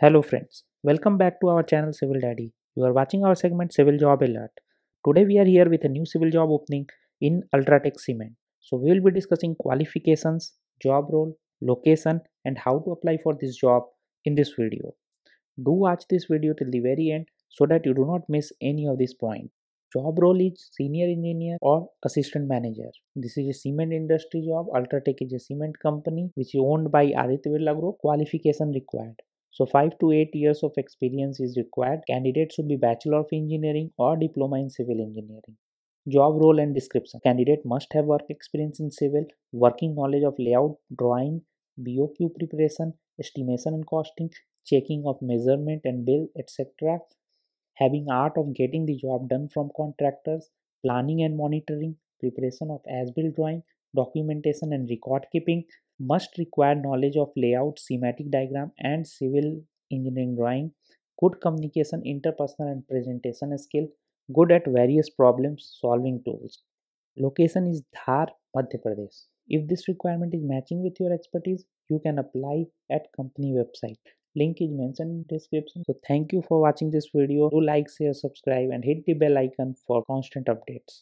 Hello friends, welcome back to our channel Civil Daddy. You are watching our segment Civil Job Alert. Today we are here with a new civil job opening in Ultratech Cement. So we will be discussing qualifications, job role, location and how to apply for this job in this video. Do watch this video till the very end so that you do not miss any of these points. Job role is senior engineer or assistant manager. This is a cement industry job. Ultratech is a cement company which is owned by Aditya Birla Group. Qualification required. So 5 to 8 years of experience is required. Candidates should be Bachelor of Engineering or Diploma in Civil Engineering. Job role and description. Candidate must have work experience in civil, working knowledge of layout, drawing, BOQ preparation, estimation and costing, checking of measurement and bill, etc. Having art of getting the job done from contractors, planning and monitoring, preparation of as-built drawing, documentation and record keeping, must require knowledge of layout, schematic diagram and civil engineering drawing, good communication, interpersonal and presentation skill, good at various problems solving tools. Location is Dhar, Madhya Pradesh. If this requirement is matching with your expertise, you can apply at company website. Link is mentioned in description. So thank you for watching this video. Do like, share, subscribe and hit the bell icon for constant updates.